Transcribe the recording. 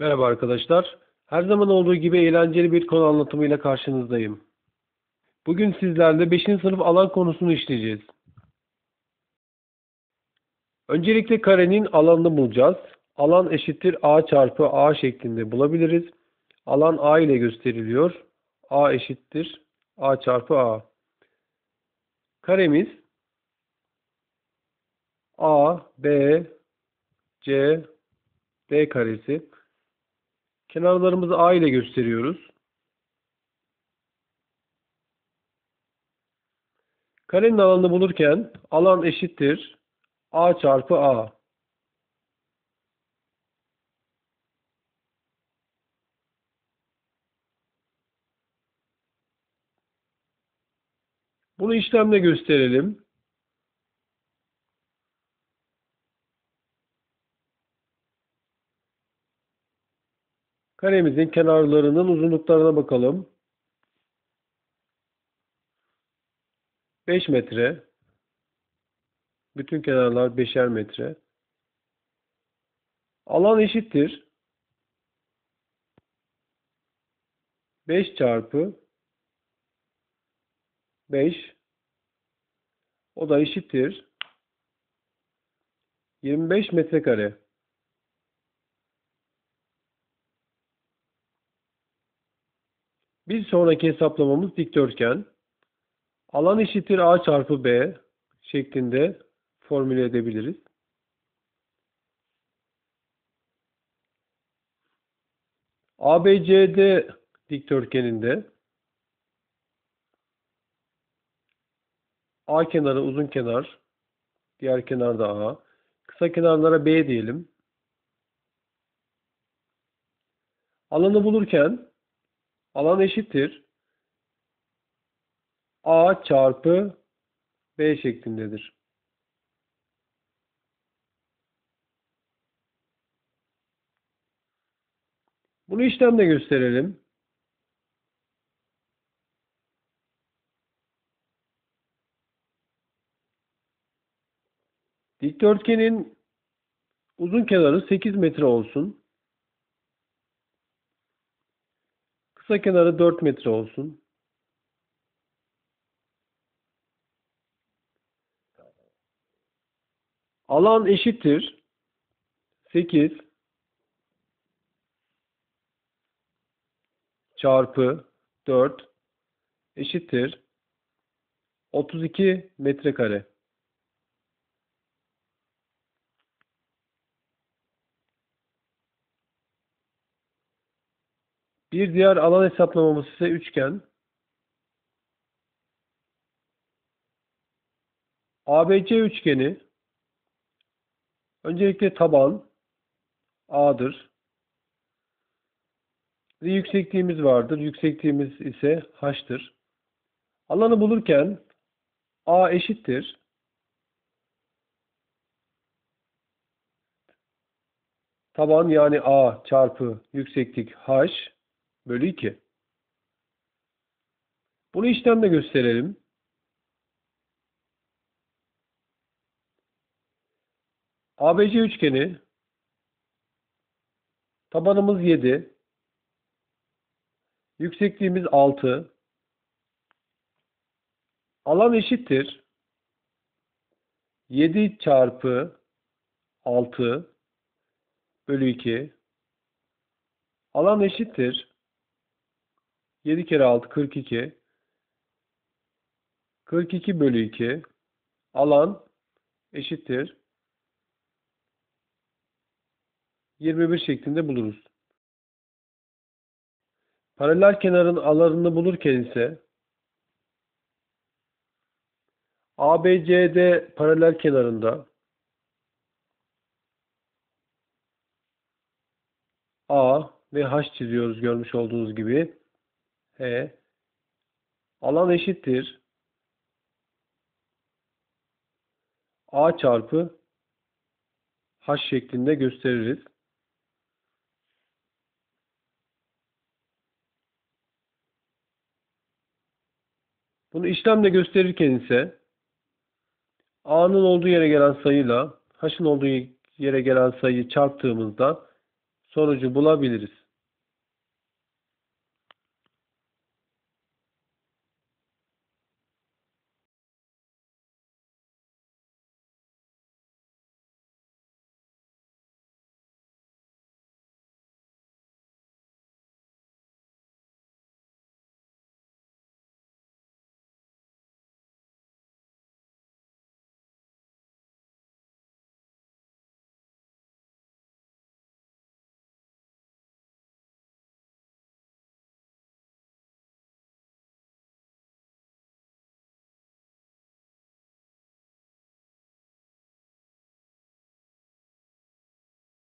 Merhaba arkadaşlar. Her zaman olduğu gibi eğlenceli bir konu anlatımıyla karşınızdayım. Bugün sizlerle 5. sınıf alan konusunu işleyeceğiz. Öncelikle karenin alanını bulacağız. Alan eşittir A çarpı A şeklinde bulabiliriz. Alan A ile gösteriliyor. A eşittir A çarpı A. Karemiz A, B, C, D karesi. Kenarlarımızı A ile gösteriyoruz. Karenin alanını bulurken alan eşittir A çarpı A. Bunu işlemle gösterelim. Karemizin kenarlarının uzunluklarına bakalım. 5 metre. Bütün kenarlar 5'er metre. Alan eşittir. 5 çarpı 5 o da eşittir 25 metrekare. Bir sonraki hesaplamamız dikdörtgen. Alan eşittir A çarpı B şeklinde formüle edebiliriz. ABCD dikdörtgeninde A kenarı uzun kenar, diğer kenar da A. Kısa kenarlara B diyelim. Alanı bulurken alan eşittir A çarpı B şeklindedir. Bunu işlemle gösterelim. Dikdörtgenin uzun kenarı 8 metre olsun. Kısa kenarı 4 metre olsun. Alan eşittir 8 çarpı 4 eşittir 32 metrekare. Bir diğer alan hesaplamamız ise üçgen. ABC üçgeni öncelikle taban A'dır. Bir yüksekliğimiz vardır. Yüksekliğimiz ise H'tır. Alanı bulurken A eşittir. Taban yani A çarpı yükseklik H bölü 2. Bunu işlemle gösterelim. ABC üçgeni. Tabanımız 7 yüksekliğimiz 6 alan eşittir. 7 çarpı 6 bölü 2 alan eşittir 7 kere 6 42 42 bölü 2 alan eşittir 21 şeklinde buluruz. Paralel kenarın alanını bulurken ise ABCD paralel kenarında A ve H çiziyoruz görmüş olduğunuz gibi. H alan eşittir. A çarpı H şeklinde gösteririz. Bunu işlemle gösterirken ise A'nın olduğu yere gelen sayıyla H'ın olduğu yere gelen sayıyı çarptığımızda sonucu bulabiliriz.